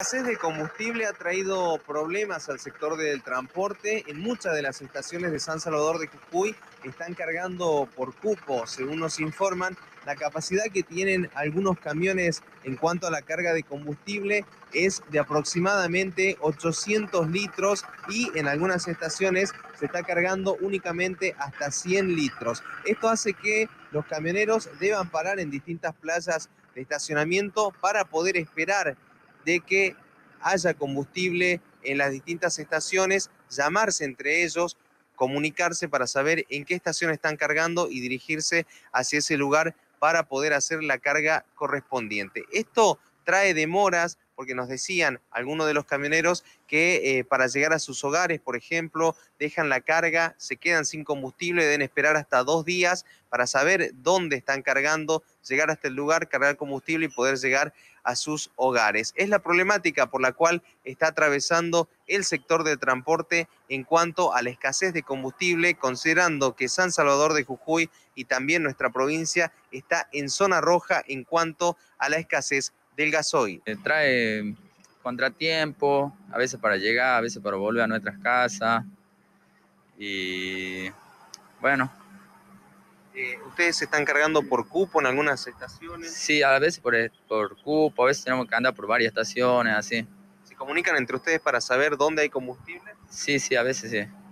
La escasez de combustible ha traído problemas al sector del transporte. En muchas de las estaciones de San Salvador de Jujuy están cargando por cupo, según nos informan. La capacidad que tienen algunos camiones en cuanto a la carga de combustible es de aproximadamente 800 litros y en algunas estaciones se está cargando únicamente hasta 100 litros. Esto hace que los camioneros deban parar en distintas playas de estacionamiento para poder esperar de que haya combustible en las distintas estaciones, llamarse entre ellos, comunicarse para saber en qué estación están cargando y dirigirse hacia ese lugar para poder hacer la carga correspondiente. Esto trae demoras porque nos decían algunos de los camioneros que eh, para llegar a sus hogares, por ejemplo, dejan la carga, se quedan sin combustible, deben esperar hasta dos días para saber dónde están cargando, llegar hasta el lugar, cargar combustible y poder llegar a sus hogares. Es la problemática por la cual está atravesando el sector del transporte en cuanto a la escasez de combustible, considerando que San Salvador de Jujuy y también nuestra provincia está en zona roja en cuanto a la escasez del gasoil. Eh, trae contratiempo, a veces para llegar, a veces para volver a nuestras casas. Y bueno. Eh, ¿Ustedes se están cargando por cupo en algunas estaciones? Sí, a veces por, por cupo, a veces tenemos que andar por varias estaciones, así. ¿Se comunican entre ustedes para saber dónde hay combustible? Sí, sí, a veces sí.